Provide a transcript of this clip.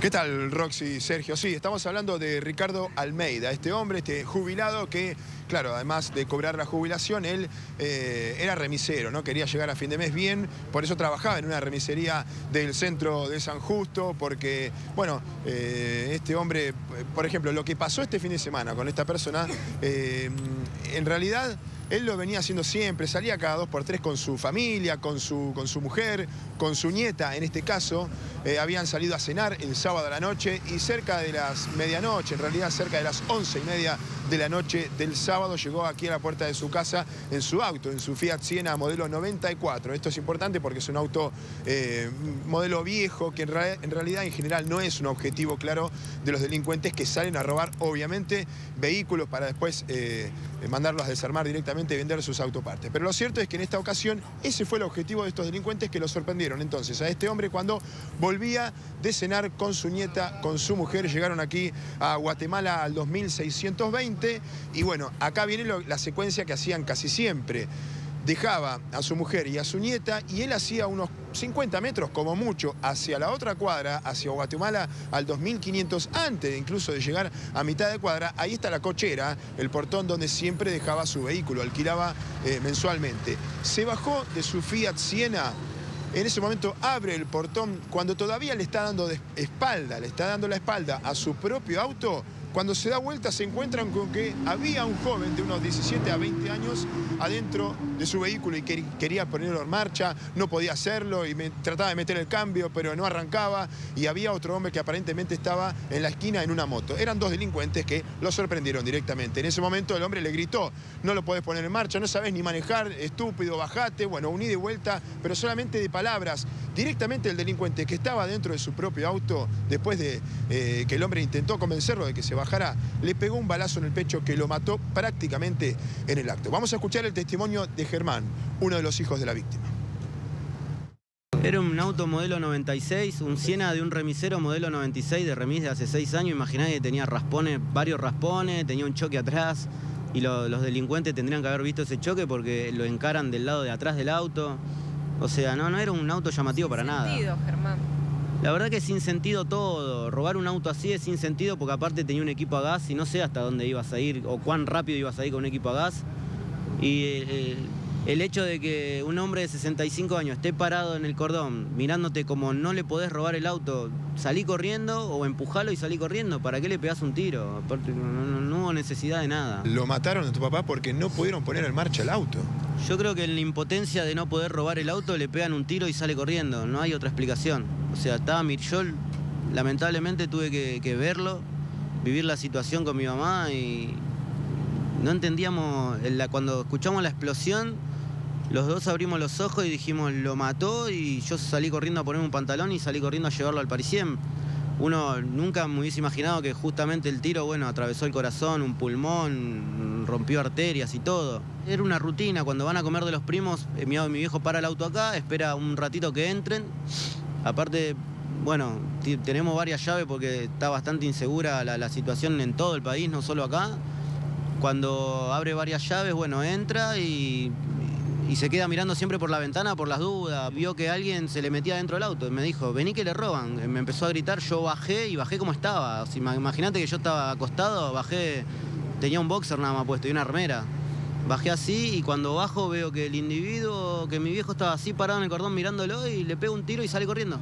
¿Qué tal, Roxy, Sergio? Sí, estamos hablando de Ricardo Almeida, este hombre, este jubilado que, claro, además de cobrar la jubilación, él eh, era remisero, ¿no? Quería llegar a fin de mes bien, por eso trabajaba en una remisería del centro de San Justo, porque, bueno, eh, este hombre, por ejemplo, lo que pasó este fin de semana con esta persona, eh, en realidad él lo venía haciendo siempre, salía cada dos por tres con su familia, con su, con su mujer, con su nieta en este caso. Eh, habían salido a cenar el sábado a la noche y cerca de las medianoche, en realidad cerca de las once y media de la noche del sábado, llegó aquí a la puerta de su casa en su auto, en su Fiat Siena modelo 94. Esto es importante porque es un auto eh, modelo viejo que en, realidad en general no es un objetivo claro de los delincuentes que salen a robar obviamente vehículos para después eh, mandarlos a desarmar directamente vender sus autopartes. Pero lo cierto es que en esta ocasión ese fue el objetivo de estos delincuentes que lo sorprendieron entonces a este hombre cuando volvía de cenar con su nieta, con su mujer. Llegaron aquí a Guatemala al 2620 y bueno, acá viene la secuencia que hacían casi siempre dejaba a su mujer y a su nieta y él hacía unos 50 metros como mucho hacia la otra cuadra, hacia Guatemala al 2500, antes incluso de llegar a mitad de cuadra, ahí está la cochera, el portón donde siempre dejaba su vehículo, alquilaba eh, mensualmente. Se bajó de su Fiat Siena en ese momento abre el portón cuando todavía le está dando espalda, le está dando la espalda a su propio auto cuando se da vuelta se encuentran con que había un joven de unos 17 a 20 años adentro de su vehículo y quería ponerlo en marcha, no podía hacerlo y me, trataba de meter el cambio pero no arrancaba y había otro hombre que aparentemente estaba en la esquina en una moto. Eran dos delincuentes que lo sorprendieron directamente. En ese momento el hombre le gritó, no lo podés poner en marcha, no sabes ni manejar, estúpido, bajate, bueno, uní de vuelta, pero solamente de palabras. Directamente el delincuente que estaba dentro de su propio auto, después de eh, que el hombre intentó convencerlo de que se bajara, le pegó un balazo en el pecho que lo mató prácticamente en el acto. Vamos a escuchar el testimonio de Germán, uno de los hijos de la víctima. Era un auto modelo 96, un Siena de un remisero modelo 96 de remis de hace seis años. Imaginá que tenía raspones, varios raspones, tenía un choque atrás y los delincuentes tendrían que haber visto ese choque porque lo encaran del lado de atrás del auto. O sea, no, no era un auto llamativo para nada. Germán. La verdad que sin sentido todo. Robar un auto así es sin sentido porque aparte tenía un equipo a gas y no sé hasta dónde ibas a ir o cuán rápido ibas a ir con un equipo a gas. Y eh, el hecho de que un hombre de 65 años esté parado en el cordón mirándote como no le podés robar el auto, salí corriendo o empujalo y salí corriendo. ¿Para qué le pegás un tiro? Aparte, no, hubo necesidad de nada. Lo mataron a tu papá porque no pudieron poner en marcha el auto. Yo creo que en la impotencia de no poder robar el auto le pegan un tiro y sale corriendo. No hay otra explicación. O sea, estaba yo lamentablemente tuve que verlo, vivir la situación con mi mamá y no entendíamos, cuando escuchamos la explosión, los dos abrimos los ojos y dijimos, lo mató y yo salí corriendo a ponerme un pantalón y salí corriendo a llevarlo al Parisien. Uno nunca me hubiese imaginado que justamente el tiro, bueno, atravesó el corazón, un pulmón, rompió arterias y todo. Era una rutina, cuando van a comer de los primos, eh, mi, mi viejo para el auto acá, espera un ratito que entren. Aparte, bueno, tenemos varias llaves porque está bastante insegura la situación en todo el país, no solo acá. Cuando abre varias llaves, bueno, entra y, se queda mirando siempre por la ventana por las dudas. Vio que alguien se le metía dentro del auto y me dijo, vení que le roban. Me empezó a gritar, yo bajé y bajé como estaba. Imagínate que yo estaba acostado, bajé, tenía un boxer nada más puesto y una armera. Bajé así y cuando bajo veo que el individuo, que mi viejo estaba así parado en el cordón mirándolo y le pego un tiro y sale corriendo.